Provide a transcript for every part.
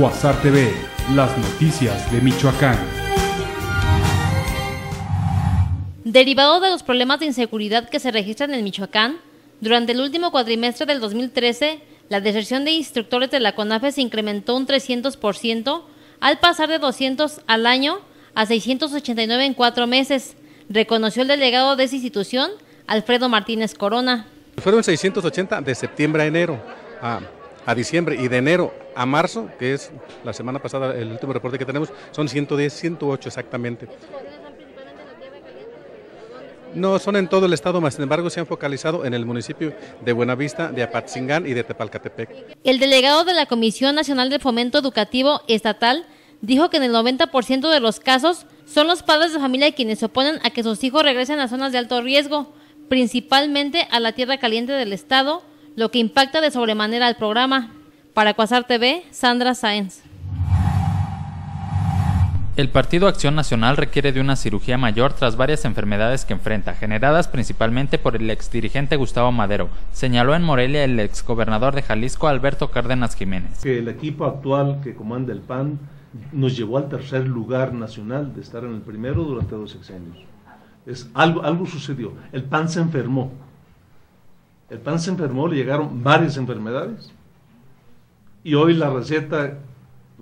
Cuasar TV, las noticias de Michoacán. Derivado de los problemas de inseguridad que se registran en Michoacán, durante el último cuatrimestre del 2013, la deserción de instructores de la CONAFE se incrementó un 300% al pasar de 200 al año a 689 en cuatro meses, reconoció el delegado de esa institución, Alfredo Martínez Corona. Fueron 680 de septiembre a enero, a, a, diciembre, y de enero a marzo, que es la semana pasada el último reporte que tenemos, son 110, 108 exactamente. No, son en todo el estado, más sin embargo se han focalizado en el municipio de Buenavista, de Apatzingán y de Tepalcatepec. El delegado de la Comisión Nacional de Fomento Educativo Estatal dijo que en el 90% de los casos son los padres de familia quienes se oponen a que sus hijos regresen a zonas de alto riesgo, principalmente a la tierra caliente del estado, lo que impacta de sobremanera al programa. Para Cuasar TV, Sandra Sáenz. El Partido Acción Nacional requiere de una cirugía mayor tras varias enfermedades que enfrenta, generadas principalmente por el exdirigente Gustavo Madero, señaló en Morelia el exgobernador de Jalisco Alberto Cárdenas Jiménez. Que el equipo actual que comanda el PAN nos llevó al tercer lugar nacional de estar en el primero durante dos sexenios. Es, algo, algo sucedió. El PAN se enfermó. El PAN se enfermó, le llegaron varias enfermedades. Y hoy la receta,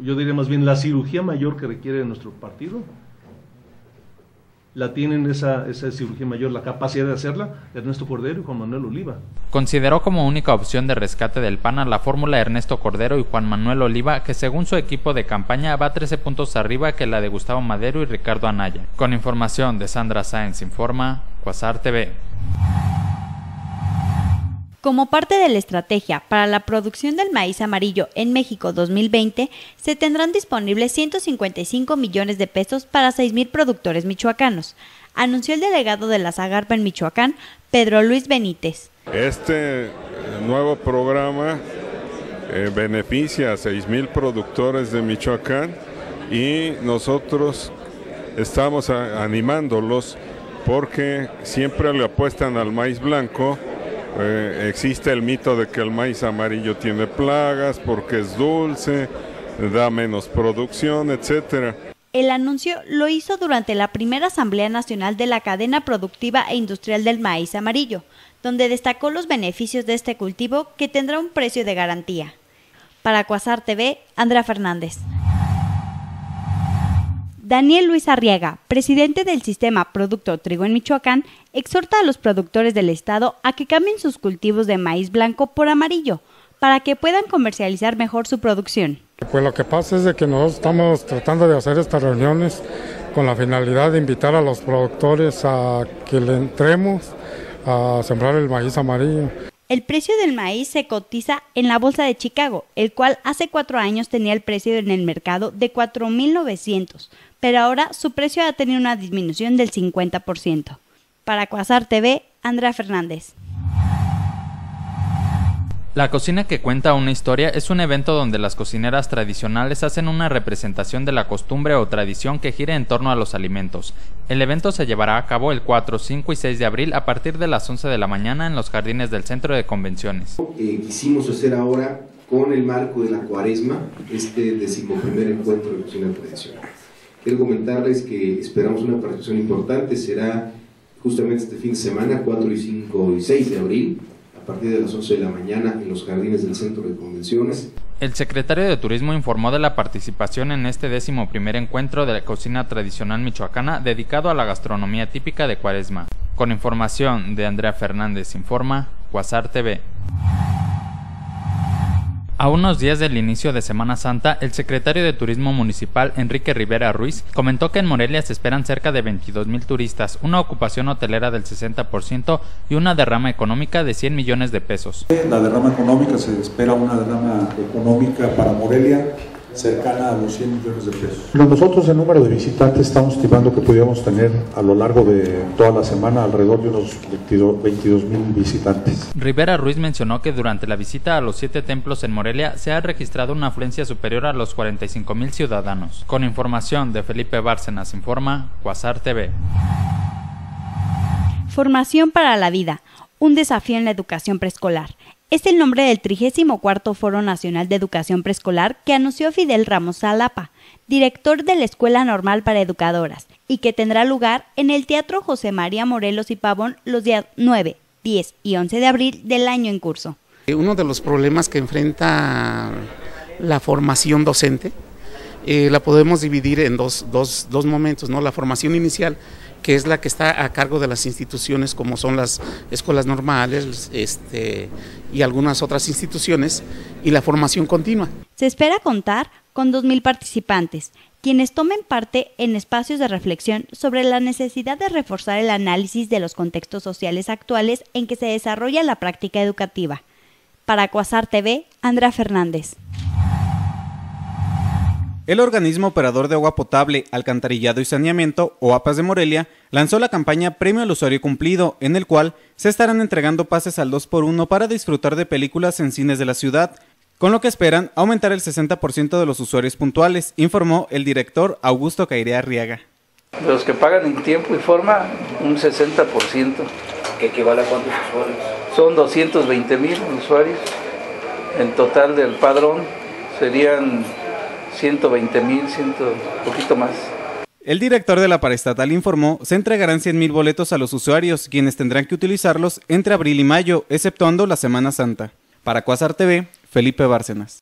yo diría más bien la cirugía mayor que requiere nuestro partido, la tienen esa, esa cirugía mayor, la capacidad de hacerla, Ernesto Cordero y Juan Manuel Oliva. Consideró como única opción de rescate del PAN a la fórmula Ernesto Cordero y Juan Manuel Oliva, que según su equipo de campaña va 13 puntos arriba que la de Gustavo Madero y Ricardo Anaya. Con información de Sandra Sáenz Informa, Cuasar TV. Como parte de la estrategia para la producción del maíz amarillo en México 2020, se tendrán disponibles 155 millones de pesos para 6.000 productores michoacanos, anunció el delegado de la Zagarpa en Michoacán, Pedro Luis Benítez. Este nuevo programa eh, beneficia a 6.000 productores de Michoacán y nosotros estamos animándolos porque siempre le apuestan al maíz blanco eh, existe el mito de que el maíz amarillo tiene plagas porque es dulce, da menos producción, etcétera. El anuncio lo hizo durante la primera Asamblea Nacional de la Cadena Productiva e Industrial del Maíz Amarillo, donde destacó los beneficios de este cultivo que tendrá un precio de garantía. Para Cuasar TV, Andrea Fernández. Daniel Luis Arriaga, presidente del sistema Producto Trigo en Michoacán, exhorta a los productores del estado a que cambien sus cultivos de maíz blanco por amarillo para que puedan comercializar mejor su producción. Pues lo que pasa es de que nosotros estamos tratando de hacer estas reuniones con la finalidad de invitar a los productores a que le entremos a sembrar el maíz amarillo. El precio del maíz se cotiza en la Bolsa de Chicago, el cual hace cuatro años tenía el precio en el mercado de 4.900, pero ahora su precio ha tenido una disminución del 50%. Para Cuasar TV, Andrea Fernández. La cocina que cuenta una historia es un evento donde las cocineras tradicionales hacen una representación de la costumbre o tradición que gira en torno a los alimentos. El evento se llevará a cabo el 4, 5 y 6 de abril a partir de las 11 de la mañana en los jardines del Centro de Convenciones. Eh, quisimos hacer ahora con el marco de la cuaresma este decimoprimer encuentro de cocina tradicional. Quiero comentarles que esperamos una participación importante, será justamente este fin de semana, 4 y 5 y 6 de abril a partir de las 11 de la mañana en los jardines del Centro de Convenciones. El secretario de Turismo informó de la participación en este décimo primer encuentro de la cocina tradicional michoacana dedicado a la gastronomía típica de Cuaresma. Con información de Andrea Fernández Informa, Cuasar TV. A unos días del inicio de Semana Santa, el secretario de Turismo Municipal, Enrique Rivera Ruiz, comentó que en Morelia se esperan cerca de 22 mil turistas, una ocupación hotelera del 60% y una derrama económica de 100 millones de pesos. La derrama económica, se espera una derrama económica para Morelia cercana a los 100 millones de pesos. Nosotros el número de visitantes estamos estimando que pudiéramos tener a lo largo de toda la semana alrededor de unos 22 mil visitantes. Rivera Ruiz mencionó que durante la visita a los siete templos en Morelia se ha registrado una afluencia superior a los 45 mil ciudadanos. Con información de Felipe Bárcenas informa Cuasar TV. Formación para la vida, un desafío en la educación preescolar. Es el nombre del 34 Foro Nacional de Educación Preescolar que anunció Fidel Ramos Zalapa, director de la Escuela Normal para Educadoras, y que tendrá lugar en el Teatro José María Morelos y Pavón los días 9, 10 y 11 de abril del año en curso. Uno de los problemas que enfrenta la formación docente eh, la podemos dividir en dos, dos, dos momentos, ¿no? La formación inicial, que es la que está a cargo de las instituciones como son las escuelas normales este, y algunas otras instituciones, y la formación continua. Se espera contar con 2.000 participantes, quienes tomen parte en espacios de reflexión sobre la necesidad de reforzar el análisis de los contextos sociales actuales en que se desarrolla la práctica educativa. Para Cuasar TV, Andrea Fernández. El organismo operador de agua potable, alcantarillado y saneamiento, o APAS de Morelia, lanzó la campaña Premio al Usuario Cumplido, en el cual se estarán entregando pases al 2x1 para disfrutar de películas en cines de la ciudad, con lo que esperan aumentar el 60% de los usuarios puntuales, informó el director Augusto Cairea Arriaga. De los que pagan en tiempo y forma, un 60%. ¿Qué equivale a cuántos usuarios? Son 220 mil usuarios. En total del padrón serían 120 mil, un poquito más. El director de la paraestatal informó se entregarán 100 mil boletos a los usuarios, quienes tendrán que utilizarlos entre abril y mayo, exceptuando la Semana Santa. Para Cuasar TV, Felipe Bárcenas.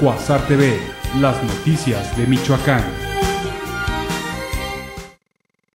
Cuasar TV, las noticias de Michoacán.